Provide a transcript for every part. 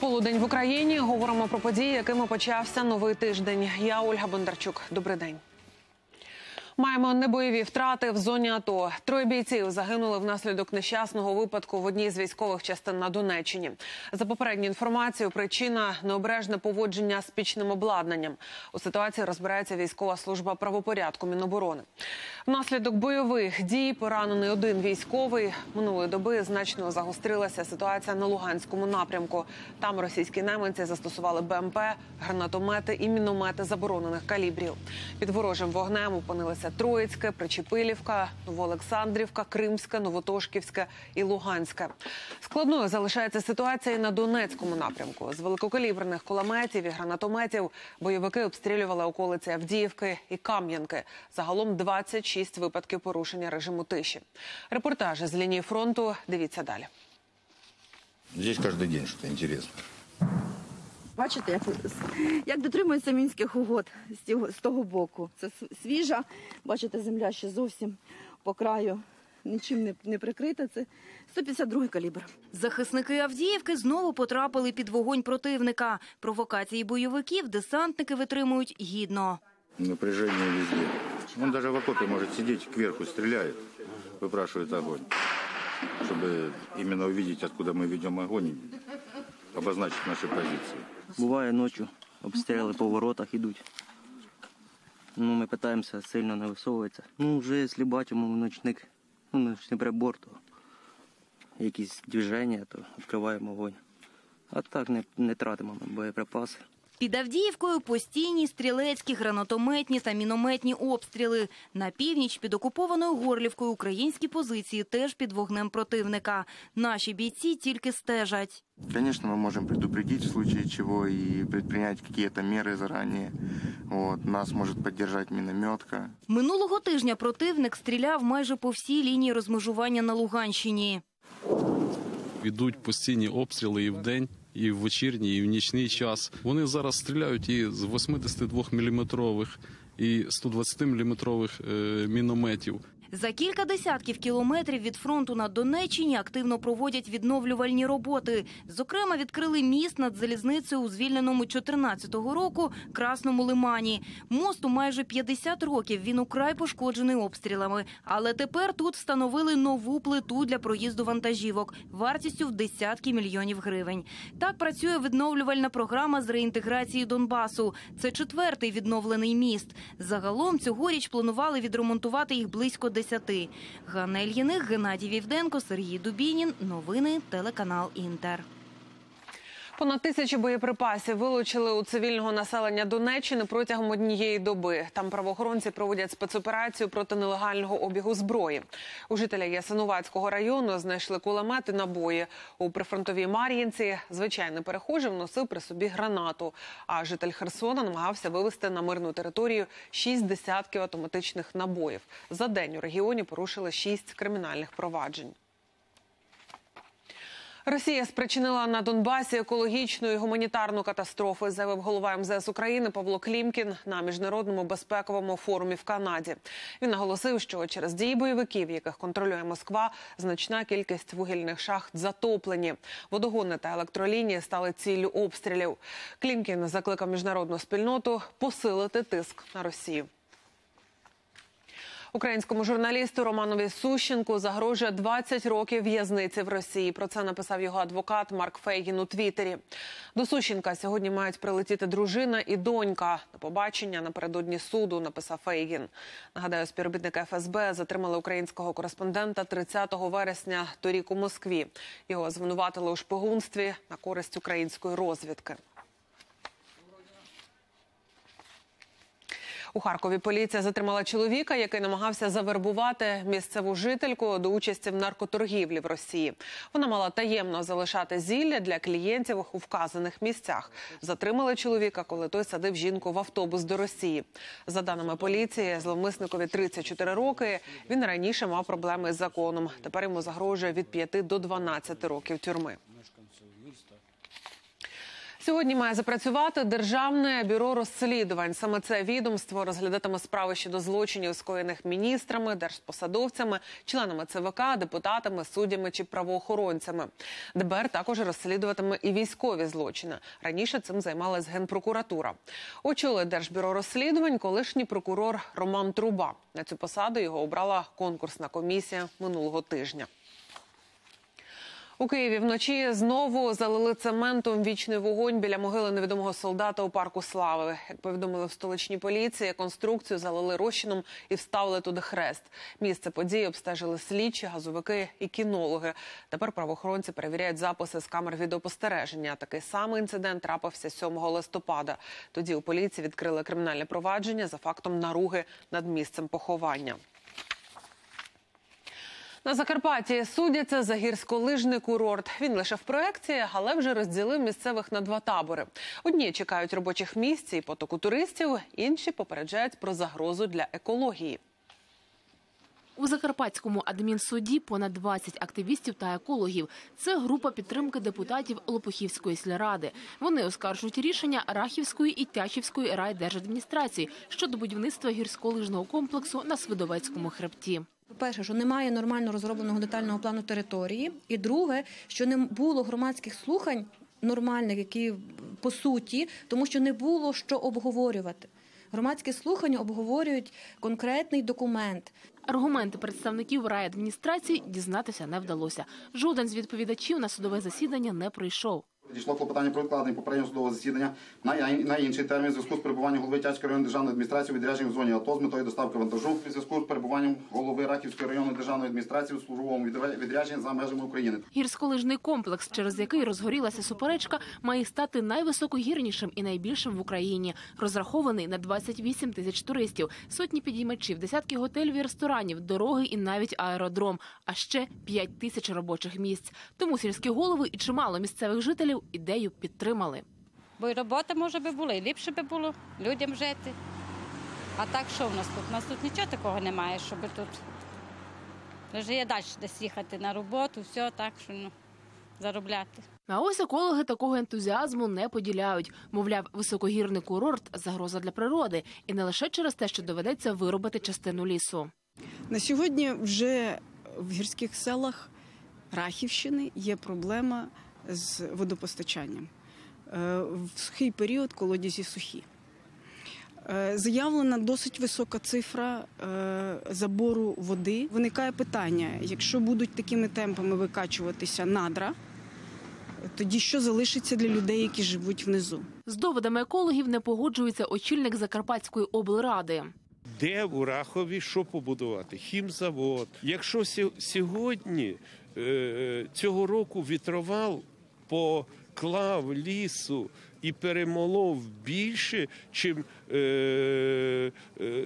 Полудень в Україні. Говоримо про події, якими почався новий тиждень. Я Ольга Бондарчук. Добрий день. Маємо небойові втрати в зоні АТО. Троє бійців загинули внаслідок нещасного випадку в одній з військових частин на Донеччині. За попередню інформацією, причина необережне поводження з пічним обладнанням. У ситуації розбирається військова служба правопорядку Міноборони. Внаслідок бойових дій поранений один військовий. Минулої доби значно загострилася ситуація на Луганському напрямку. Там російські найманці застосували БМП, гранатомети і міномети заборонених калібрів. Під ворожим вогнем опинилися Троїцьке, Причепилівка, Новоолександрівка, Кримська, Новотошківська і Луганська. Складною залишається ситуація і на Донецькому напрямку. З великокаліберних кулеметів і гранатометів бойовики обстрілювали околиці Авдіївки і Кам'янки. Загалом 26 випадків порушення режиму тиші. Репортажі з лінії фронту. Дивіться далі. Здесь каждый день что-то. Бачите, як, як дотримуються мінських угод з, цього, з того боку. Це с- свіжа, бачите, земля ще зовсім по краю нічим не, не прикрита. Це 152 калібр. Захисники Авдіївки знову потрапили під вогонь противника. Провокації бойовиків десантники витримують гідно. Напряжение везде. Он даже в окопе может сидеть, кверху стреляет, выпрашивает огонь. Чтобы именно увидеть, откуда мы ведем огонь, и обозначить наші позиції. Буває ночі, обстріли по воротах йдуть. Ну, ми питаємося сильно не висовуватися. Ну, вже якщо бачимо ночник, ну, ночний прибор, то якісь движення, то відкриваємо вогонь. А так не, не тратимо боєприпаси. Під Авдіївкою постійні стрілецькі, гранатометні та мінометні обстріли. На північ під окупованою Горлівкою українські позиції теж під вогнем противника. Наші бійці тільки стежать. Конечно, мы можем предупредить в случае чего и предпринять какие-то меры заранее. Вот, нас может поддержать минометка. Минулого тижня противник стріляв майже по всій лінії розмежування на Луганщині. Ідуть постійні обстріли і вдень, і в вечірній, і в нічний час. Вони зараз стріляють і з 82 мм, і 120 мм мінометів. За кілька десятків кілометрів від фронту на Донеччині активно проводять відновлювальні роботи. Зокрема, відкрили міст над залізницею у звільненому 14-го року Красному Лимані. Мосту майже 50 років. Він украй пошкоджений обстрілами. Але тепер тут встановили нову плиту для проїзду вантажівок вартістю в десятки мільйонів гривень. Так працює відновлювальна програма з реінтеграції Донбасу. Це четвертий відновлений міст. Загалом цьогоріч планували відремонтувати їх близько десяти. Ганна Ільїних, Геннадій Вівденко, Сергій Дубінін. Новини телеканал Інтер. Понад тисячу боєприпасів вилучили у цивільного населення Донеччини протягом однієї доби. Там правоохоронці проводять спецоперацію проти нелегального обігу зброї. У жителя Ясинувацького району знайшли кулемети набої. У прифронтовій Мар'їнці звичайний перехожий вносив при собі гранату. А житель Херсона намагався вивезти на мирну територію шість десятків автоматичних набоїв. За день у регіоні порушили шість кримінальних проваджень. Росія спричинила на Донбасі екологічну і гуманітарну катастрофу, заявив голова МЗС України Павло Клімкін на міжнародному безпековому форумі в Канаді. Він наголосив, що через дії бойовиків, яких контролює Москва, значна кількість вугільних шахт затоплені. Водогони та електролінії стали ціллю обстрілів. Клімкін закликав міжнародну спільноту посилити тиск на Росію. Українському журналісту Романові Сущенку загрожує 20 років в'язниці в Росії. Про це написав його адвокат Марк Фейгін у Твіттері. До Сущенка сьогодні мають прилетіти дружина і донька. На побачення напередодні суду написав Фейгін. Нагадаю, співробітники ФСБ затримали українського кореспондента 30 вересня торік у Москві. Його звинуватили у шпигунстві на користь української розвідки. У Харкові поліція затримала чоловіка, який намагався завербувати місцеву жительку до участі в наркоторгівлі в Росії. Вона мала таємно залишати зілля для клієнтів у вказаних місцях. Затримали чоловіка, коли той садив жінку в автобус до Росії. За даними поліції, зловмисникові 34 роки. Він раніше мав проблеми з законом. Тепер йому загрожує від 5 до 12 років тюрми. Сьогодні має запрацювати державне бюро розслідувань. Саме це відомство розглядатиме справи щодо злочинів, скоєних міністрами, держпосадовцями, членами ЦВК, депутатами, суддями чи правоохоронцями. ДБР також розслідуватиме і військові злочини. Раніше цим займалась генпрокуратура. Очолив держбюро розслідувань колишній прокурор Роман Труба. На цю посаду його обрала конкурсна комісія минулого тижня. У Києві вночі знову залили цементом вічний вогонь біля могили невідомого солдата у парку Слави. Як повідомили в столичній поліції, конструкцію залили розчином і вставили туди хрест. Місце події обстежили слідчі, газовики і кінологи. Тепер правоохоронці перевіряють записи з камер відеопостереження. Такий самий інцидент трапився 7 листопада. Тоді у поліції відкрили кримінальне провадження за фактом наруги над місцем поховання. На Закарпатті судяться за гірськолижний курорт. Він лише в проекції, але вже розділив місцевих на два табори. Одні чекають робочих місць і потоку туристів, інші попереджають про загрозу для екології. У Закарпатському адмінсуді понад 20 активістів та екологів. Це група підтримки депутатів Лопухівської сільради. Вони оскаржують рішення Рахівської і Тячівської райдержадміністрації щодо будівництва гірськолижного комплексу на Свидовецькому хребті. По-перше, що немає нормально розробленого детального плану території, і друге, що не було громадських слухань нормальних, які по суті, тому що не було що обговорювати. Громадські слухання обговорюють конкретний документ. Аргументи представників райадміністрації дізнатися не вдалося. Жоден з відповідачів на судове засідання не прийшов. Дійшло клопотання про відкладення попереднього судового засідання на, на інший термін в зв'язку з перебуванням голови Тячської районної державної адміністрації у відрядженні в зоні АТО з метою доставки вантажу в зв'язку з перебуванням голови Рахівської районної державної адміністрації у службовому відрядженні за межами України. Гірськолижний комплекс, через який розгорілася суперечка, має стати найвисокогірнішим і найбільшим в Україні. Розрахований на 28 тисяч туристів, сотні підіймачів, десятки готелів і ресторанів, дороги і навіть аеродром, а ще 5 тисяч робочих місць. Тому сільські голови і чимало місцевих жителів ідею підтримали. Бо й робота може би була, і ліпше би було людям жити. А так що в нас тут? У нас тут нічого такого немає, щоб тут вже є далі десь їхати на роботу, все так, що ну, заробляти. А ось екологи такого ентузіазму не поділяють. Мовляв, високогірний курорт загроза для природи, і не лише через те, що доведеться виробити частину лісу. На сьогодні вже в гірських селах Рахівщини є проблема з водопостачанням. Е, В сухий період колодязі сухі. Е, Заявлена досить висока цифра е, забору води. Виникає питання: якщо будуть такими темпами викачуватися надра, тоді що залишиться для людей, які живуть внизу? З доводами екологів не погоджується очільник Закарпатської облради. Де в Урахові що побудувати? Хімзавод. Якщо сі- сьогодні цього року вітровал поклав лісу і перемолов більше, чим е, е,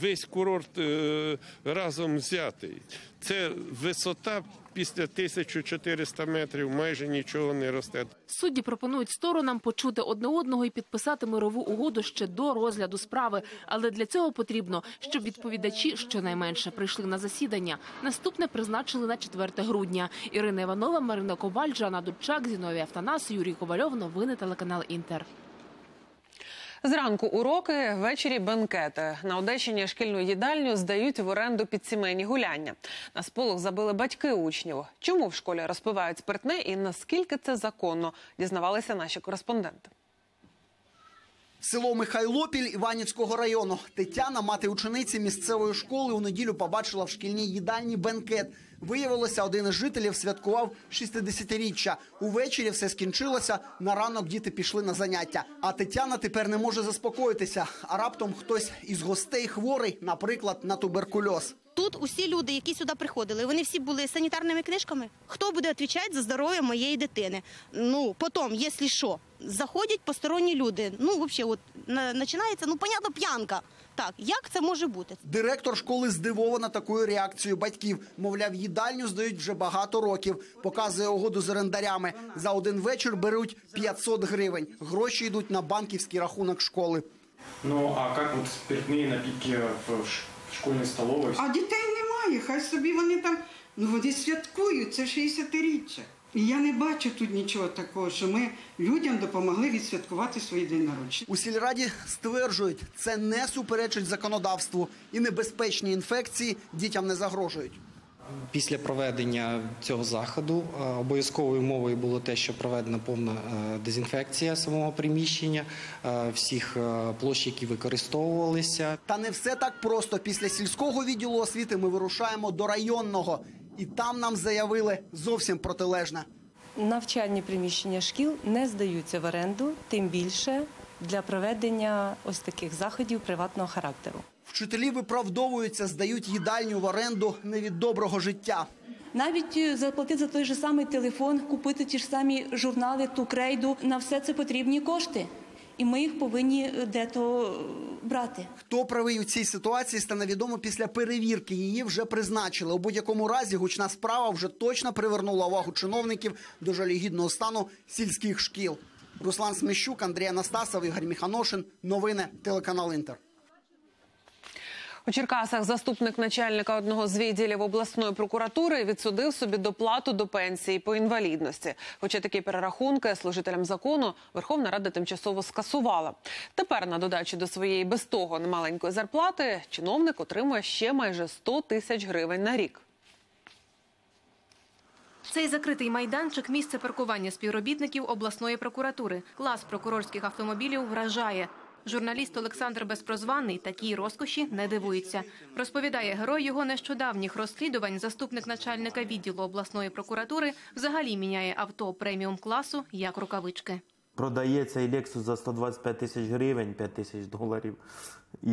весь курорт е, разом взятий. Це висота після 1400 метрів майже нічого не росте. Судді пропонують сторонам почути одне одного і підписати мирову угоду ще до розгляду справи. Але для цього потрібно, щоб відповідачі щонайменше прийшли на засідання. Наступне призначили на 4 грудня. Ірина Іванова, Марина Коваль, Жанна Дудчак, Зіновій Автанас, Юрій Ковальов. Новини телеканал Інтер. Зранку уроки, ввечері бенкети. На Одещині шкільну їдальню здають в оренду під сімейні гуляння. На сполох забили батьки учнів. Чому в школі розпивають спиртне і наскільки це законно, дізнавалися наші кореспонденти. Село Михайлопіль Іванівського району. Тетяна, мати учениці місцевої школи, у неділю побачила в шкільній їдальні бенкет. Виявилося, один із жителів святкував 60-річчя. Увечері все скінчилося. На ранок діти пішли на заняття. А Тетяна тепер не може заспокоїтися. А раптом хтось із гостей хворий, наприклад, на туберкульоз. Тут усі люди, які сюди приходили, вони всі були санітарними книжками. Хто буде відповідати за здоров'я моєї дитини? Ну, потім, якщо що, заходять посторонні люди. Ну, взагалі, от починається, ну, понятно, п'янка. Так, як це може бути? Директор школи здивована такою реакцією батьків. Мовляв, їдальню здають вже багато років. Показує угоду з орендарями. За один вечір беруть 500 гривень. Гроші йдуть на банківський рахунок школи. Ну а як от спиртні напітки в в школьній столовій? А дітей немає, хай собі вони там, ну вони святкують, це 60-річчя. І я не бачу тут нічого такого, що ми людям допомогли відсвяткувати свій день народження. У сільраді стверджують, це не суперечить законодавству і небезпечні інфекції дітям не загрожують. Після проведення цього заходу е, обов'язковою умовою було те, що проведена повна е, дезінфекція самого приміщення, е, всіх площ, які використовувалися. Та не все так просто. Після сільського відділу освіти ми вирушаємо до районного, і там нам заявили зовсім протилежне. Навчальні приміщення шкіл не здаються в оренду, тим більше для проведення ось таких заходів приватного характеру. Вчителі виправдовуються, здають їдальню в оренду не від доброго життя. Навіть е, заплатити за той же самий телефон, купити ті ж самі журнали, ту крейду, на все це потрібні кошти. І ми їх повинні е, дето е, брати. Хто правий у цій ситуації, стане відомо після перевірки. Її вже призначили. У будь-якому разі гучна справа вже точно привернула увагу чиновників до жалюгідного стану сільських шкіл. Руслан Смещук, Андрій Анастасов, Ігор Міханошин. Новини телеканал Інтер. У Черкасах заступник начальника одного з відділів обласної прокуратури відсудив собі доплату до пенсії по інвалідності. Хоча такі перерахунки служителям закону Верховна Рада тимчасово скасувала. Тепер на додачу до своєї без того немаленької зарплати чиновник отримує ще майже 100 тисяч гривень на рік. Цей закритий майданчик місце паркування співробітників обласної прокуратури. Клас прокурорських автомобілів вражає. Журналіст Олександр Безпрозваний такій розкоші не дивується. Розповідає герой його нещодавніх розслідувань. Заступник начальника відділу обласної прокуратури взагалі міняє авто преміум класу як рукавички. Продає цей Lexus за 125 тисяч гривень, 5 тисяч доларів. І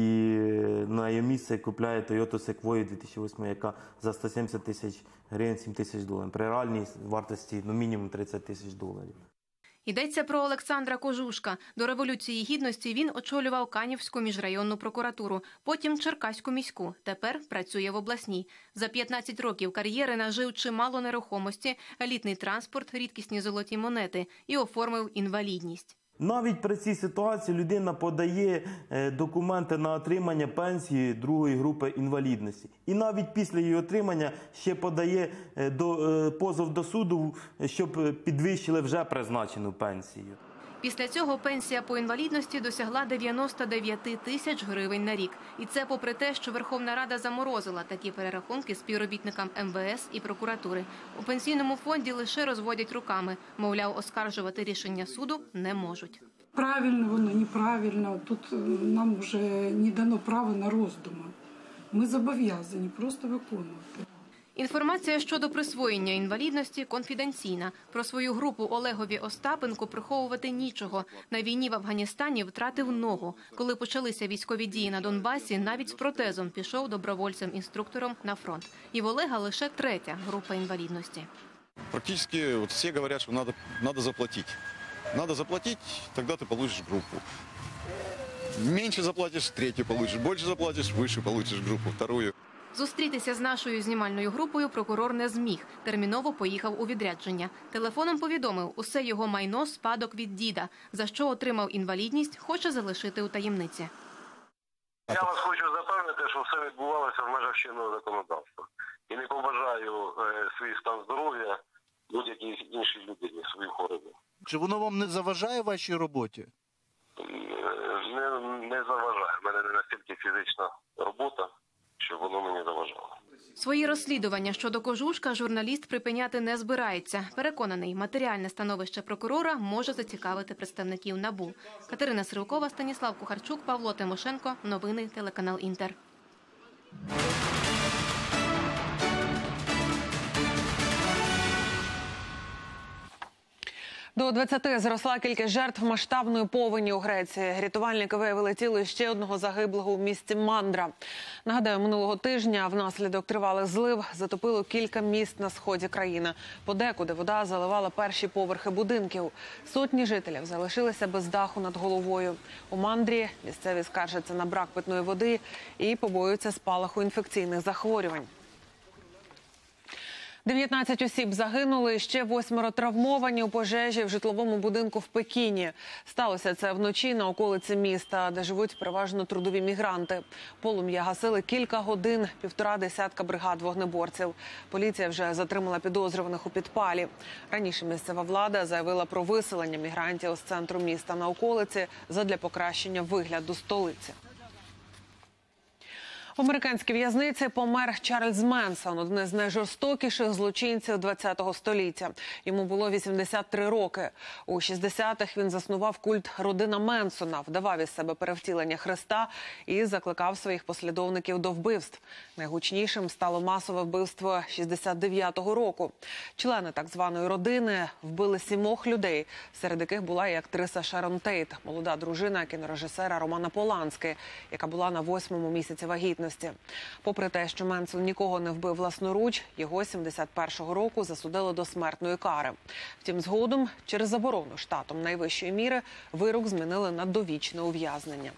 на її місце купляє Toyota Sequoia 2008, яка за 170 тисяч гривень, 7 тисяч доларів. При реальній вартості ну, мінімум 30 тисяч доларів. Йдеться про Олександра Кожушка. До революції гідності він очолював Канівську міжрайонну прокуратуру, потім Черкаську міську. Тепер працює в обласній. За 15 років кар'єри нажив чимало нерухомості, елітний транспорт, рідкісні золоті монети і оформив інвалідність. Навіть при цій ситуації людина подає е, документи на отримання пенсії другої групи інвалідності. І навіть після її отримання ще подає е, до, е, позов до суду, щоб підвищили вже призначену пенсію. Після цього пенсія по інвалідності досягла 99 тисяч гривень на рік. І це попри те, що Верховна Рада заморозила такі перерахунки співробітникам МВС і прокуратури. У пенсійному фонді лише розводять руками. Мовляв, оскаржувати рішення суду не можуть. Правильно воно, неправильно. Тут е, нам вже не дано право на роздуми. Ми зобов'язані просто виконувати. Інформація щодо присвоєння інвалідності конфіденційна. Про свою групу Олегові Остапенко приховувати нічого. На війні в Афганістані втратив ногу. Коли почалися військові дії на Донбасі, навіть з протезом пішов добровольцем-інструктором на фронт. І в Олега лише третя група інвалідності. Практически вот все говорят, что надо, надо заплатить. Надо заплатить, тогда ты получишь группу. Меньше заплатишь, третью получишь. Больше заплатишь, выше получишь группу, вторую. Зустрітися з нашою знімальною групою прокурор не зміг. Терміново поїхав у відрядження. Телефоном повідомив, усе його майно спадок від діда, за що отримав інвалідність, хоче залишити у таємниці. Я вас хочу запевнити, що все відбувалося в межах чинного законодавства. І не побажаю е, свій стан здоров'я будь-якій іншій людині свою хворобу. Чи воно вам не заважає вашій роботі? Е, Не, не заважає. У мене не настільки фізична робота, що воно мені заважало. Свої розслідування щодо кожушка журналіст припиняти не збирається. Переконаний, матеріальне становище прокурора може зацікавити представників НАБУ. Катерина Сривкова, Станіслав Кухарчук, Павло Тимошенко. Новини телеканал Інтер. До 20 зросла кількість жертв масштабної повені у Греції. Рятувальники виявили тіло ще одного загиблого у місті Мандра. Нагадаю, минулого тижня внаслідок тривалих злив затопило кілька міст на сході країни. Подекуди вода заливала перші поверхи будинків. Сотні жителів залишилися без даху над головою. У Мандрі місцеві скаржаться на брак питної води і побоюються спалаху інфекційних захворювань. 19 осіб загинули, ще восьмеро травмовані у пожежі в житловому будинку в Пекіні. Сталося це вночі на околиці міста, де живуть переважно трудові мігранти. Полум'я гасили кілька годин, півтора десятка бригад вогнеборців. Поліція вже затримала підозрюваних у підпалі. Раніше місцева влада заявила про виселення мігрантів з центру міста на околиці задля покращення вигляду столиці. В американській в'язниці помер Чарльз Менсон, один з найжорстокіших злочинців ХХ століття. Йому було 83 роки. У 60-х він заснував культ родина Менсона, вдавав із себе перевтілення Христа і закликав своїх послідовників до вбивств. Найгучнішим стало масове вбивство 69-го року. Члени так званої родини вбили сімох людей, серед яких була і актриса Шерон Тейт, молода дружина кінорежисера Романа Полански, яка була на восьмому місяці вагітності. Попри те, що Менсон нікого не вбив власноруч, його 71-го року засудили до смертної кари. Втім, згодом через заборону штатом найвищої міри вирок змінили на довічне ув'язнення.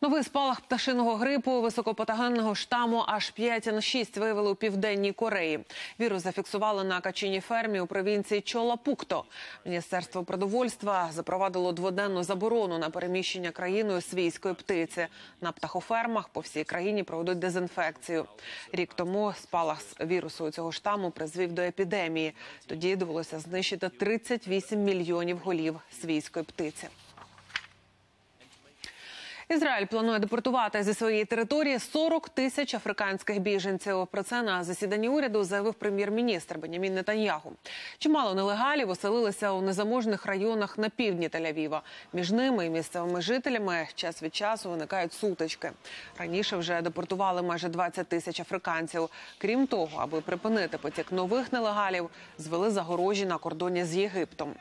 Новий спалах пташиного грипу високопатогенного штаму H5N6 виявили у південній Кореї. Вірус зафіксували на качиній фермі у провінції Чолапукто. Міністерство продовольства запровадило дводенну заборону на переміщення країною свійської птиці. На птахофермах по всій країні проведуть дезінфекцію. Рік тому спалах вірусу цього штаму призвів до епідемії. Тоді довелося знищити 38 мільйонів голів свійської птиці. Ізраїль планує депортувати зі своєї території 40 тисяч африканських біженців. Про це на засіданні уряду заявив прем'єр-міністр Бенямін Нетаньягу. Чимало нелегалів оселилися у незаможних районах на півдні Тель-Авіва. Між ними і місцевими жителями час від часу виникають сутички. Раніше вже депортували майже 20 тисяч африканців. Крім того, аби припинити потік нових нелегалів, звели загорожі на кордоні з Єгиптом.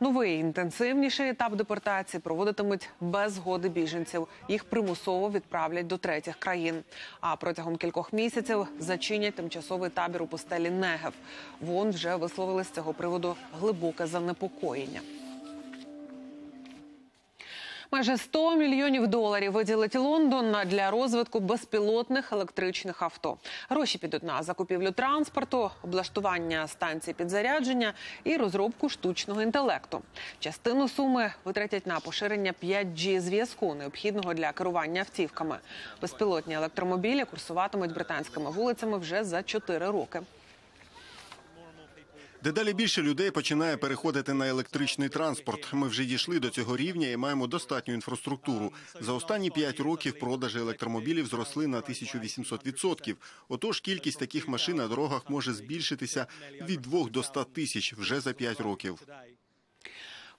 Новий інтенсивніший етап депортації проводитимуть без згоди біженців їх примусово відправлять до третіх країн. А протягом кількох місяців зачинять тимчасовий табір у пустелі Негев. Вон вже висловили з цього приводу глибоке занепокоєння. Майже 100 мільйонів доларів виділить Лондон для розвитку безпілотних електричних авто. Гроші підуть на закупівлю транспорту, облаштування станцій підзарядження і розробку штучного інтелекту. Частину суми витратять на поширення 5G зв'язку, необхідного для керування автівками. Безпілотні електромобілі курсуватимуть британськими вулицями вже за 4 роки. Дедалі більше людей починає переходити на електричний транспорт. Ми вже дійшли до цього рівня і маємо достатню інфраструктуру. За останні п'ять років продажі електромобілів зросли на 1800%. Отож, кількість таких машин на дорогах може збільшитися від 2 до 100 тисяч вже за п'ять років.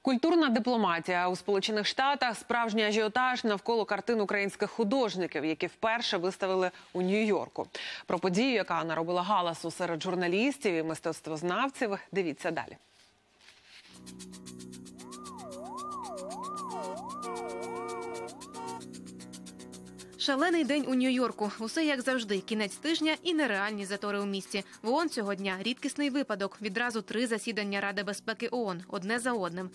Культурна дипломатія у Сполучених Штатах справжній ажіотаж навколо картин українських художників, які вперше виставили у Нью-Йорку. Про подію, яка наробила галасу серед журналістів і мистецтвознавців. Дивіться далі. Шалений день у Нью-Йорку. Усе як завжди. Кінець тижня і нереальні затори у місті. В ООН цього дня рідкісний випадок. Відразу три засідання Ради безпеки ООН одне за одним.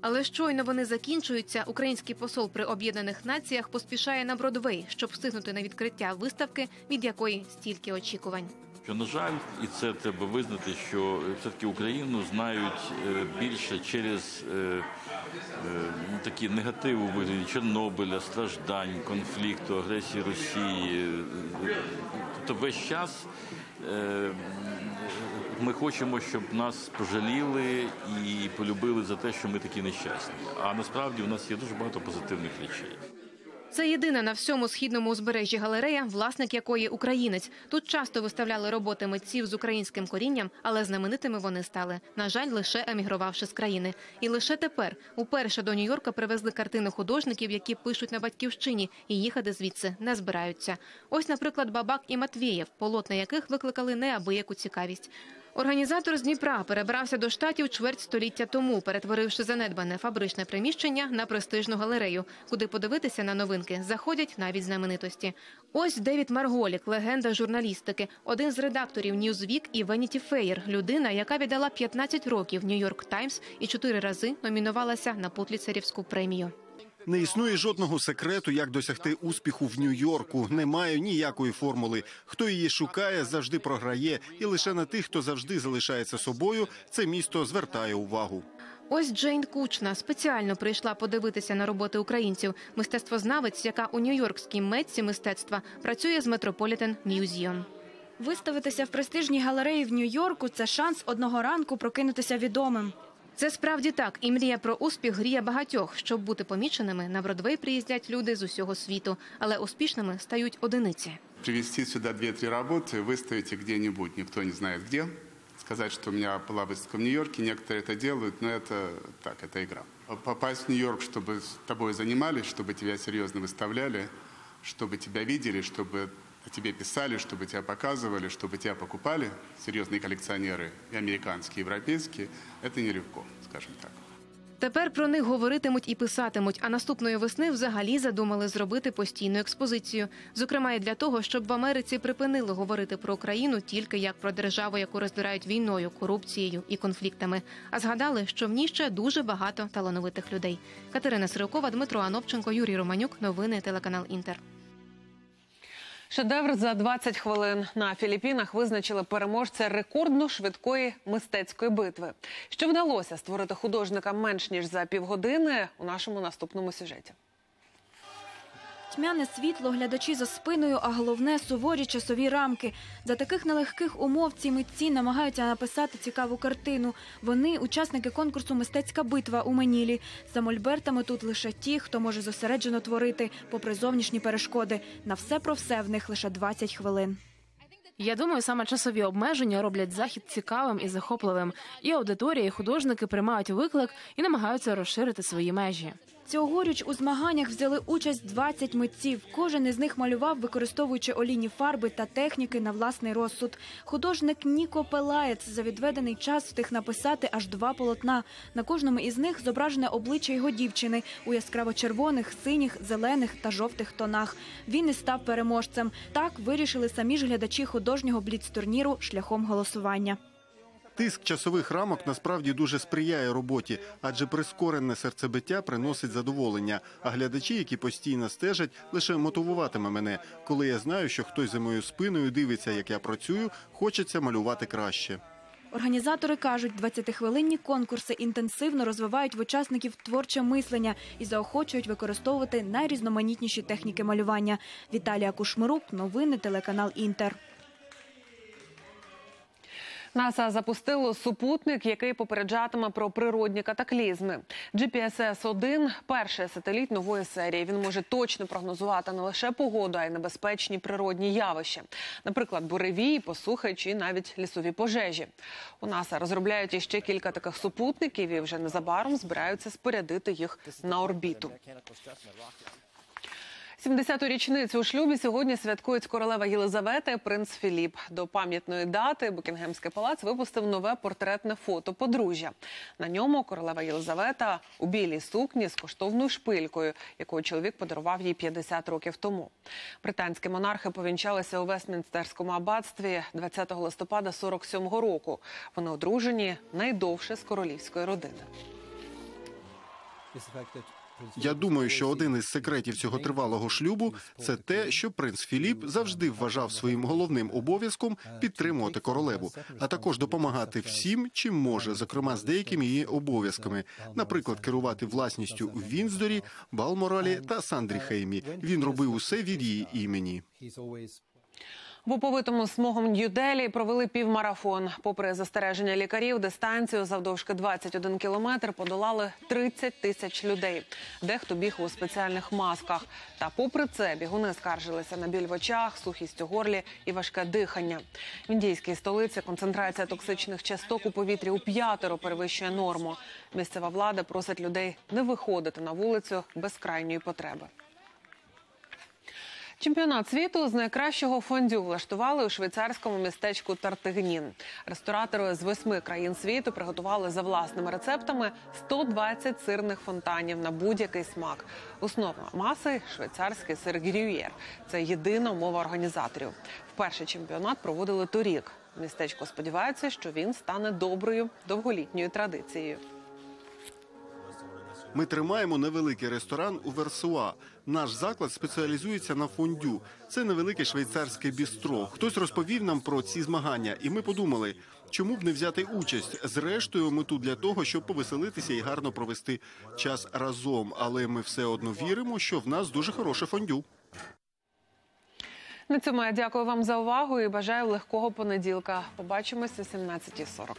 Але щойно вони закінчуються. Український посол при Об'єднаних Націях поспішає на Бродвей, щоб встигнути на відкриття виставки, від якої стільки очікувань. Що на жаль, і це треба визнати, що все таки Україну знають е, більше через е, е, такі негативи у вигляді Чорнобиля, страждань, конфлікту, агресії Росії. Тобто весь час ми хочемо, щоб нас пожаліли і полюбили за те, що ми такі нещасні. А насправді у нас є дуже багато позитивних речей. Це єдина на всьому східному узбережжі галерея, власник якої українець. Тут часто виставляли роботи митців з українським корінням, але знаменитими вони стали. На жаль, лише емігрувавши з країни. І лише тепер уперше до Нью-Йорка привезли картини художників, які пишуть на батьківщині, і їхати звідси не збираються. Ось, наприклад, Бабак і Матвієв, полотна яких викликали неабияку цікавість. Організатор з Дніпра перебрався до штатів чверть століття тому, перетворивши занедбане фабричне приміщення на престижну галерею, куди подивитися на новинки заходять навіть знаменитості. Ось Девід Марголік, легенда журналістики, один з редакторів Newsweek і Vanity Fair, людина, яка віддала 15 років Нью-Йорк Таймс і чотири рази номінувалася на Путліцерівську премію. Не існує жодного секрету, як досягти успіху в Нью-Йорку. Немає ніякої формули. Хто її шукає, завжди програє, і лише на тих, хто завжди залишається собою, це місто звертає увагу. Ось Джейн Кучна спеціально прийшла подивитися на роботи українців. Мистецтвознавець, яка у Нью-Йоркській метці мистецтва працює з Metropolitan Museum. Виставитися в престижній галереї в Нью-Йорку це шанс одного ранку прокинутися відомим. Це справді так, і мрія про успіх гріє багатьох. Щоб бути поміченими, на Бродвей приїздять люди з усього світу, але успішними стають одиниці. Привезти сюда две-три работы, выставить их где-нибудь, никто не знает где. Сказать, что у меня была выставка в Нью-Йорке, некоторые это делают, но это так, это игра. Попасть в Нью-Йорк, чтобы с тобой занимались, чтобы тебя серьезно выставляли, чтобы тебя видели, чтобы о тебе писали, чтобы тебя показывали, чтобы тебя покупали, серьезные коллекционеры, и американские, и европейские, это нелегко, скажем так. Тепер про них говоритимуть і писатимуть. А наступної весни взагалі задумали зробити постійну експозицію. Зокрема, і для того, щоб в Америці припинили говорити про Україну тільки як про державу, яку роздирають війною, корупцією і конфліктами. А згадали, що в ній ще дуже багато талановитих людей. Катерина Сирокова, Дмитро Анопченко, Юрій Романюк. Новини телеканал Інтер. Шедевр за 20 хвилин на Філіппінах визначили переможця рекордно швидкої мистецької битви. Що вдалося створити художникам менш ніж за півгодини у нашому наступному сюжеті. Тьмяне світло, глядачі за спиною, а головне суворі часові рамки. За таких нелегких умов ці митці намагаються написати цікаву картину. Вони учасники конкурсу Мистецька битва у Манілі. За мольбертами тут лише ті, хто може зосереджено творити, попри зовнішні перешкоди. На все про все в них лише 20 хвилин. Я думаю, саме часові обмеження роблять захід цікавим і захопливим. І аудиторія, і художники приймають виклик і намагаються розширити свої межі. Цьогоріч у змаганнях взяли участь 20 митців. Кожен із них малював, використовуючи олійні фарби та техніки на власний розсуд. Художник Ніко Пелаєц за відведений час встиг написати аж два полотна. На кожному із них зображене обличчя його дівчини у яскраво-червоних, синіх, зелених та жовтих тонах. Він і став переможцем. Так вирішили самі ж глядачі художнього бліц-турніру шляхом голосування. Тиск часових рамок насправді дуже сприяє роботі, адже прискорене серцебиття приносить задоволення. А глядачі, які постійно стежать, лише мотивуватиме мене. Коли я знаю, що хтось за моєю спиною дивиться, як я працюю, хочеться малювати краще. Організатори кажуть, 20-хвилинні конкурси інтенсивно розвивають в учасників творче мислення і заохочують використовувати найрізноманітніші техніки малювання. Віталія Кушмирук, новини телеканал Інтер. НАСА запустило супутник, який попереджатиме про природні катаклізми. GPS-1 – перший сателіт нової серії. Він може точно прогнозувати не лише погоду, а й небезпечні природні явища, наприклад, буревії, посухи чи навіть лісові пожежі. У НАСА розробляють іще кілька таких супутників і вже незабаром збираються спорядити їх на орбіту. 70-ту річницю у шлюбі сьогодні святкують королева Єлизавета і принц Філіп. До пам'ятної дати Букінгемський палац випустив нове портретне фото подружжя. На ньому королева Єлизавета у білій сукні з коштовною шпилькою, яку чоловік подарував їй 50 років тому. Британські монархи повінчалися у Вестмінстерському аббатстві 20 листопада 47-го року. Вони одружені найдовше з королівської родини. Я думаю, що один із секретів цього тривалого шлюбу це те, що принц Філіп завжди вважав своїм головним обов'язком підтримувати королеву, а також допомагати всім, чим може, зокрема з деякими її обов'язками, наприклад, керувати власністю в Вінздорі, Балморалі та Сандріхеймі. Він робив усе від її імені. В оповитому смогом Нью-Делі провели півмарафон. Попри застереження лікарів, дистанцію завдовжки 21 кілометр подолали 30 тисяч людей. Дехто біг у спеціальних масках. Та попри це бігуни скаржилися на біль в очах, сухість у горлі і важке дихання. В індійській столиці концентрація токсичних часток у повітрі у п'ятеро перевищує норму. Місцева влада просить людей не виходити на вулицю без крайньої потреби. Чемпіонат світу з найкращого фондю влаштували у швейцарському містечку Тартигнін. Ресторатори з восьми країн світу приготували за власними рецептами 120 сирних фонтанів на будь-який смак. Основа маси швейцарський сир грюєр. Це єдина умова організаторів. Вперше чемпіонат проводили торік. Містечко сподівається, що він стане доброю довголітньою традицією. Ми тримаємо невеликий ресторан у Версуа. Наш заклад спеціалізується на фондю. Це невелике швейцарське бістро. Хтось розповів нам про ці змагання, і ми подумали, чому б не взяти участь. Зрештою, ми тут для того, щоб повеселитися і гарно провести час разом. Але ми все одно віримо, що в нас дуже хороше фондю. На цьому я дякую вам за увагу і бажаю легкого понеділка. Побачимося о 17.40.